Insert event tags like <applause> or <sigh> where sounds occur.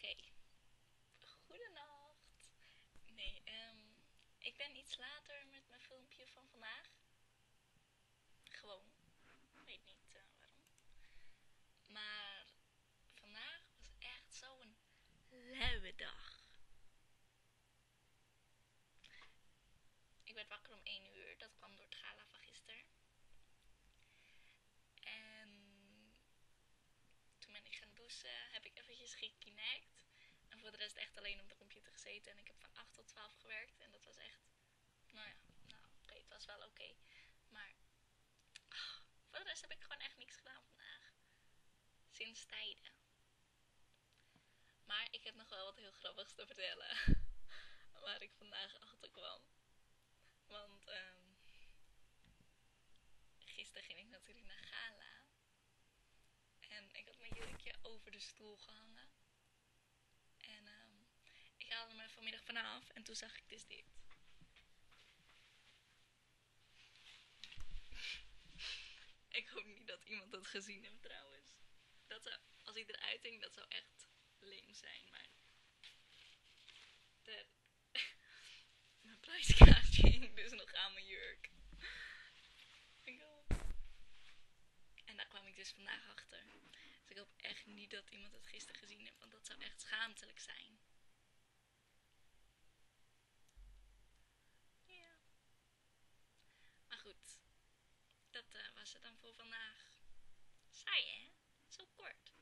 Oké. Goedenacht. Nee, um, ik ben iets later met mijn filmpje van vandaag. Gewoon. Weet niet uh, waarom. Maar vandaag was echt zo'n luie dag. Ik werd wakker om 1 uur. Dat kwam door het gala van gisteren. En toen ben ik gaan douchen. Heb ik eventjes gekinect. Voor de rest echt alleen op de computer gezeten. En ik heb van 8 tot 12 gewerkt. En dat was echt... Nou ja, nou oké. het was wel oké. Maar... Oh, voor de rest heb ik gewoon echt niks gedaan vandaag. Sinds tijden. Maar ik heb nog wel wat heel grappigs te vertellen. <laughs> Waar ik vandaag achter kwam. Want um, gisteren ging ik natuurlijk naar Gala. En ik had mijn jurkje over de stoel gehangen. En um, ik haalde me vanmiddag vanaf en toen zag ik dus dit. ik hoop niet dat iemand dat gezien heeft trouwens. Dat als hij eruit denk, dat zou echt leem zijn. Maar <laughs> mijn prijskaartje <laughs> hing dus nog aan mijn jurk. En daar kwam ik dus vandaag achter. Dus ik hoop echt niet dat iemand het gisteren gezien heeft, want dat zou echt schaamtelijk zijn. Ja. Maar goed, dat uh, was het dan voor vandaag. Saai hè? Zo kort.